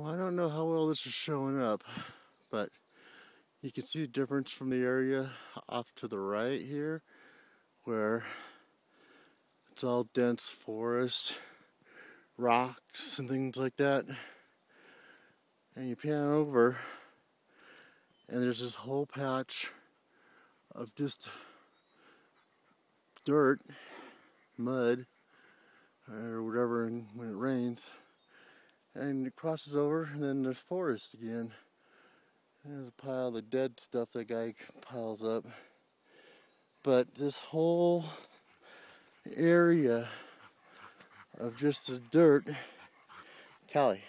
Well, I don't know how well this is showing up, but you can see the difference from the area off to the right here, where it's all dense forest, rocks, and things like that. And you pan over, and there's this whole patch of just dirt, mud, or whatever when it rains and it crosses over, and then there's forest again. There's a pile of dead stuff that guy piles up. But this whole area of just the dirt, Cali,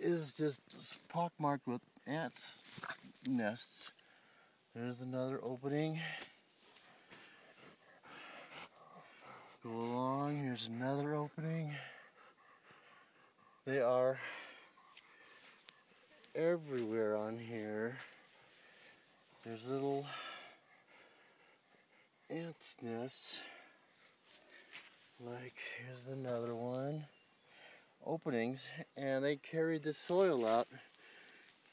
is just pockmarked with ants nests. There's another opening. Go along, here's another opening. They are everywhere on here. There's little ants' nests. Like, here's another one. Openings, and they carried the soil out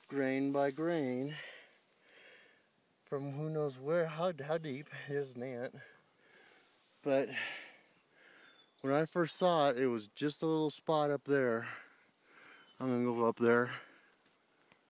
grain by grain from who knows where, how, how deep. Here's an ant. But when I first saw it, it was just a little spot up there. I'm gonna go up there